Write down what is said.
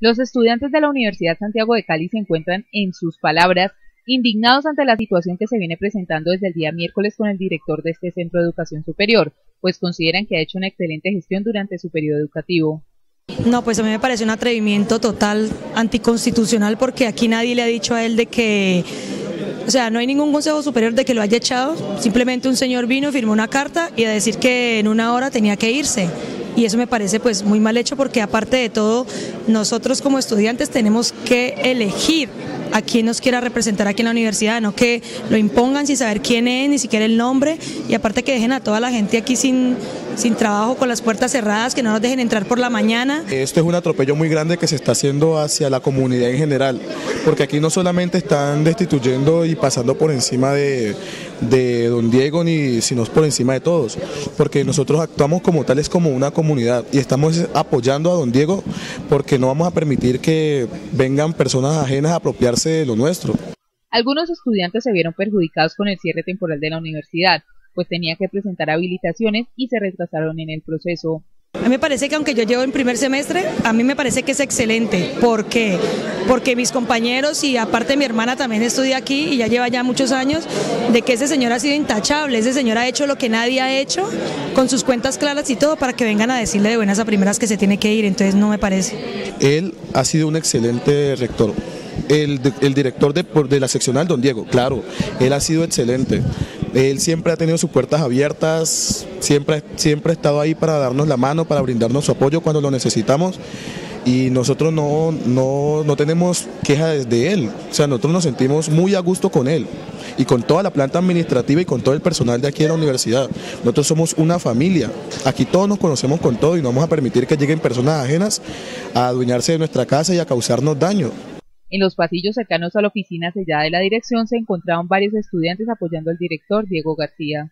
Los estudiantes de la Universidad Santiago de Cali se encuentran, en sus palabras, indignados ante la situación que se viene presentando desde el día miércoles con el director de este centro de educación superior, pues consideran que ha hecho una excelente gestión durante su periodo educativo. No, pues a mí me parece un atrevimiento total anticonstitucional porque aquí nadie le ha dicho a él de que, o sea, no hay ningún consejo superior de que lo haya echado, simplemente un señor vino, firmó una carta y a decir que en una hora tenía que irse y eso me parece pues muy mal hecho porque aparte de todo nosotros como estudiantes tenemos que elegir a quién nos quiera representar aquí en la universidad, no que lo impongan sin saber quién es, ni siquiera el nombre, y aparte que dejen a toda la gente aquí sin, sin trabajo, con las puertas cerradas, que no nos dejen entrar por la mañana. Esto es un atropello muy grande que se está haciendo hacia la comunidad en general, porque aquí no solamente están destituyendo y pasando por encima de, don Diego, ni sino por encima de todos, porque nosotros actuamos como tales como una comunidad y estamos apoyando a don Diego porque no vamos a permitir que vengan personas ajenas a apropiarse de lo nuestro. Algunos estudiantes se vieron perjudicados con el cierre temporal de la universidad, pues tenía que presentar habilitaciones y se retrasaron en el proceso. A mí me parece que aunque yo llevo en primer semestre, a mí me parece que es excelente. ¿Por qué? Porque mis compañeros y aparte mi hermana también estudia aquí y ya lleva ya muchos años, de que ese señor ha sido intachable, ese señor ha hecho lo que nadie ha hecho, con sus cuentas claras y todo, para que vengan a decirle de buenas a primeras que se tiene que ir, entonces no me parece. Él ha sido un excelente rector. El, director de, de la seccional, don Diego, claro, él ha sido excelente. Él siempre ha tenido sus puertas abiertas, siempre, siempre ha estado ahí para darnos la mano, para brindarnos su apoyo cuando lo necesitamos y nosotros no, no, no tenemos quejas de él, o sea, nosotros nos sentimos muy a gusto con él y con toda la planta administrativa y con todo el personal de aquí de la universidad. Nosotros somos una familia, aquí todos nos conocemos con todo y no vamos a permitir que lleguen personas ajenas a adueñarse de nuestra casa y a causarnos daño. En los pasillos cercanos a la oficina sellada de la dirección se encontraban varios estudiantes apoyando al director Diego García.